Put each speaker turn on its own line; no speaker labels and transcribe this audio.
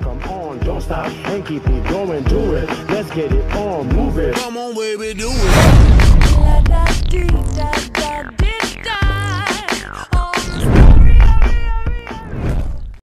Come on, don't stop, and keep going, do it. Let's get it on, move.
Come on, baby, do it.